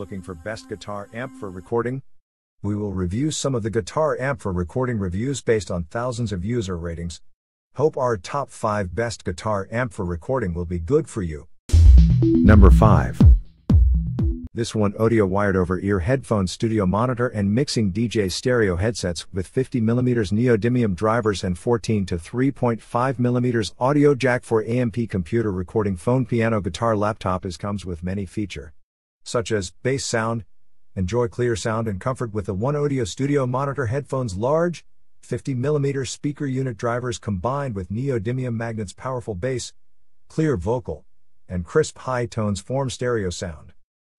looking for best guitar amp for recording? We will review some of the guitar amp for recording reviews based on thousands of user ratings. Hope our top 5 best guitar amp for recording will be good for you. Number 5. This OneOdio wired over ear headphone studio monitor and mixing DJ stereo headsets with 50mm neodymium drivers and 14 to 3.5mm audio jack for AMP computer recording phone piano guitar laptop is comes with many feature such as bass sound, enjoy clear sound and comfort with the OneOdio Studio Monitor headphones large 50mm speaker unit drivers combined with neodymium magnets powerful bass, clear vocal, and crisp high tones form stereo sound.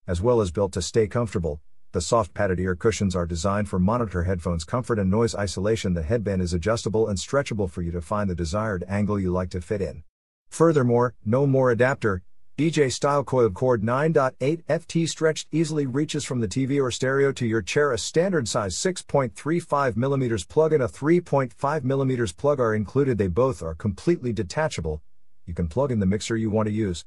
As well as built to stay comfortable, the soft padded ear cushions are designed for monitor headphones comfort and noise isolation. The headband is adjustable and stretchable for you to find the desired angle you like to fit in. Furthermore, no more adapter, DJ style coiled cord 9.8 FT stretched easily reaches from the TV or stereo to your chair. A standard size 6.35mm plug and a 3.5mm plug are included. They both are completely detachable. You can plug in the mixer you want to use.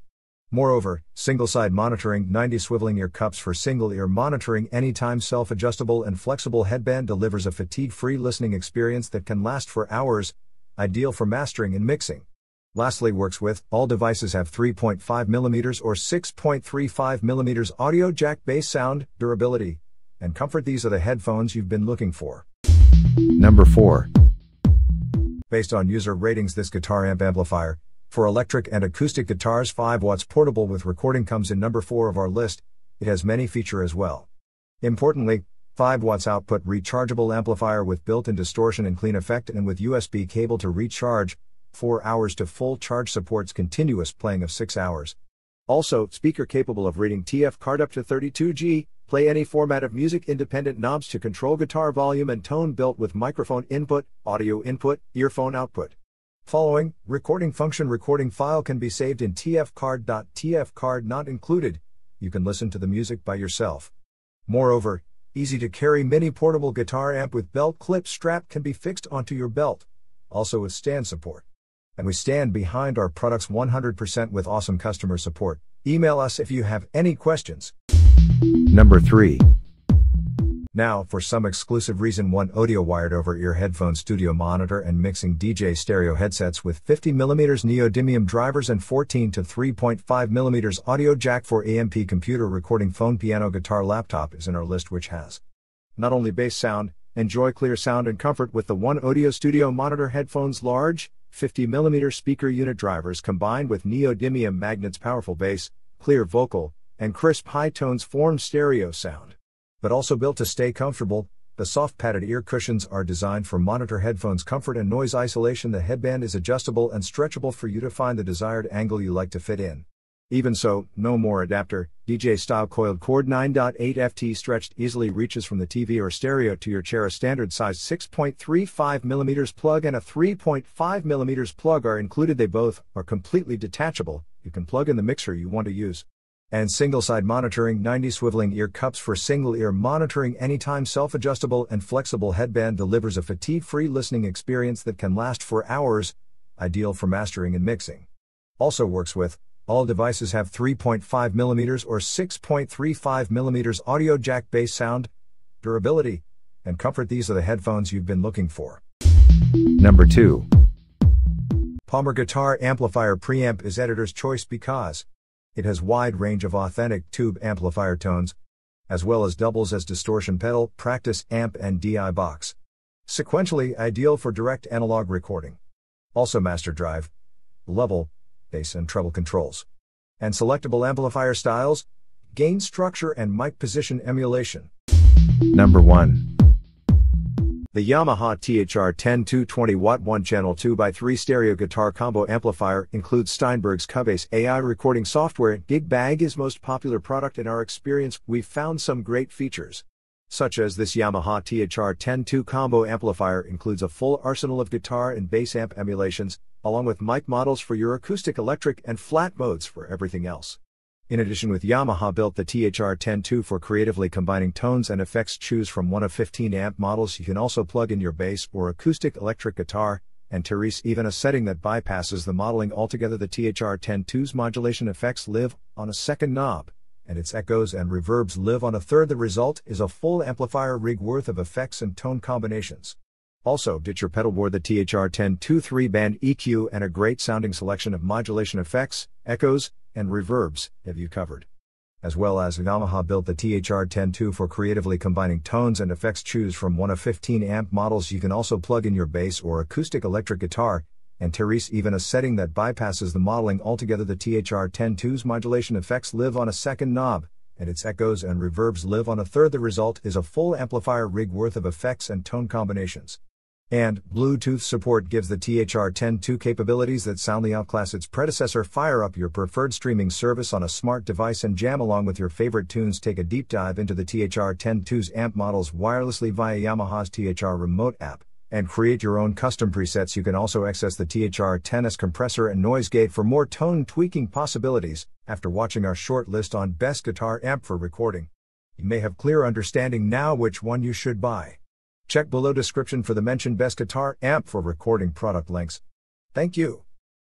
Moreover, single side monitoring 90 swiveling ear cups for single ear monitoring anytime self adjustable and flexible headband delivers a fatigue free listening experience that can last for hours, ideal for mastering and mixing. Lastly, works with all devices have 3.5mm or 6.35mm audio jack bass sound, durability, and comfort. These are the headphones you've been looking for. Number 4. Based on user ratings, this guitar amp amplifier for electric and acoustic guitars 5 watts portable with recording comes in number 4 of our list. It has many feature as well. Importantly, 5 watts output rechargeable amplifier with built-in distortion and clean effect and with USB cable to recharge 4 hours to full charge supports continuous playing of 6 hours. Also, speaker capable of reading TF card up to 32G, play any format of music independent knobs to control guitar volume and tone built with microphone input, audio input, earphone output. Following, recording function recording file can be saved in TF card. TF card not included. You can listen to the music by yourself. Moreover, easy to carry mini portable guitar amp with belt clip strap can be fixed onto your belt. Also with stand support and we stand behind our products 100% with awesome customer support. Email us if you have any questions. Number 3. Now, for some exclusive reason, OneOdio wired over ear headphone studio monitor and mixing DJ stereo headsets with 50mm neodymium drivers and 14 to 3.5mm audio jack for AMP computer recording phone piano guitar laptop is in our list, which has not only bass sound, enjoy clear sound and comfort with the OneOdio Studio monitor headphones large, 50mm speaker unit drivers combined with neodymium magnets powerful bass, clear vocal, and crisp high tones form stereo sound. But also built to stay comfortable, the soft padded ear cushions are designed for monitor headphones comfort and noise isolation. The headband is adjustable and stretchable for you to find the desired angle you like to fit in. Even so, no more adapter, DJ style coiled cord 9.8 FT stretched easily reaches from the TV or stereo to your chair. A standard size 6.35mm plug and a 3.5mm plug are included. They both are completely detachable. You can plug in the mixer you want to use. And single side monitoring 90 swiveling ear cups for single ear monitoring anytime self adjustable and flexible headband delivers a fatigue free listening experience that can last for hours, ideal for mastering and mixing. Also works with all devices have 3.5mm or 6.35mm audio jack bass sound, durability, and comfort. These are the headphones you've been looking for. Number 2. Palmer Guitar Amplifier Preamp is editor's choice because it has wide range of authentic tube amplifier tones, as well as doubles as distortion pedal, practice amp and DI box. Sequentially ideal for direct analog recording. Also master drive, level, bass and treble controls. And selectable amplifier styles, gain structure and mic position emulation. Number 1. The Yamaha THR-10 220 watt 1 channel 2x3 stereo guitar combo amplifier includes Steinberg's Cubase AI recording software. Gig Bag is most popular product in our experience. We've found some great features such as this Yamaha THR-10-2 combo amplifier includes a full arsenal of guitar and bass amp emulations, along with mic models for your acoustic electric and flat modes for everything else. In addition with Yamaha built the THR-10-2 for creatively combining tones and effects choose from one of 15 amp models you can also plug in your bass or acoustic electric guitar, and there's even a setting that bypasses the modeling altogether the THR-10-2's modulation effects live on a second knob and its echoes and reverbs live on a third. The result is a full amplifier rig worth of effects and tone combinations. Also, ditch your pedalboard the THR10 2 3 band EQ and a great sounding selection of modulation effects, echoes, and reverbs have you covered. As well as Yamaha built the THR10 2 for creatively combining tones and effects. Choose from one of 15 amp models. You can also plug in your bass or acoustic electric guitar, and there's even a setting that bypasses the modeling altogether. The THR10 2's modulation effects live on a second knob, and its echoes and reverbs live on a third. The result is a full amplifier rig worth of effects and tone combinations. And Bluetooth support gives the THR10 2 capabilities that soundly outclass its predecessor. Fire up your preferred streaming service on a smart device and jam along with your favorite tunes. Take a deep dive into the THR10 2's amp models wirelessly via Yamaha's THR Remote app and create your own custom presets. You can also access the THR10's compressor and noise gate for more tone tweaking possibilities. After watching our short list on best guitar amp for recording, you may have clear understanding now which one you should buy. Check below description for the mentioned best guitar amp for recording product links. Thank you.